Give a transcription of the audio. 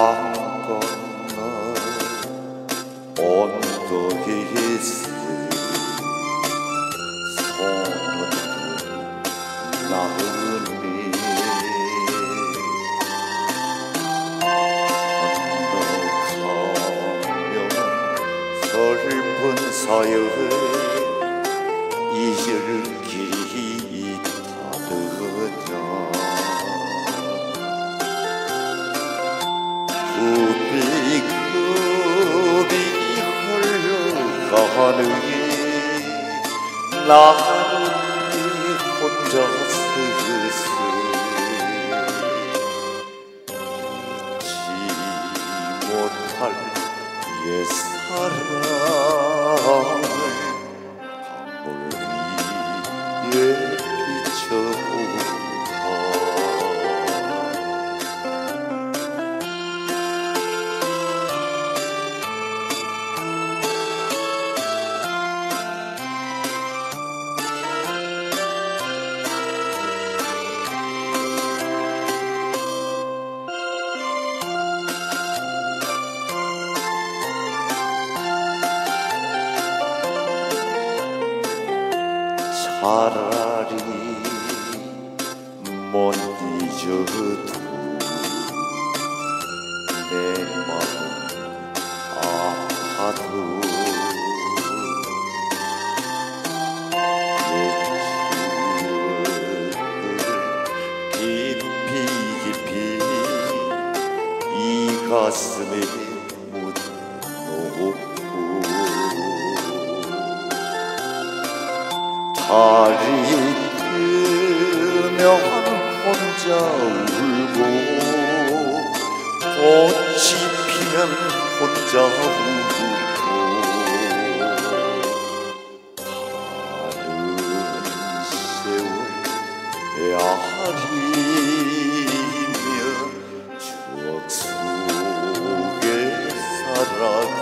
강 건너 언덕에 있어 손을 나으니 건너가면 슬픈 사연 잊을 길 나는 혼자 잊지 못할 옛사랑 차라리 못 잊어도 내 마음 아파도 옛 추억을 깊이 깊이 이 가슴에 달이 뜨면 혼자 울고 꽃이 피면 혼자 울고 다른 세월 헤아리며 추억 속에 살아가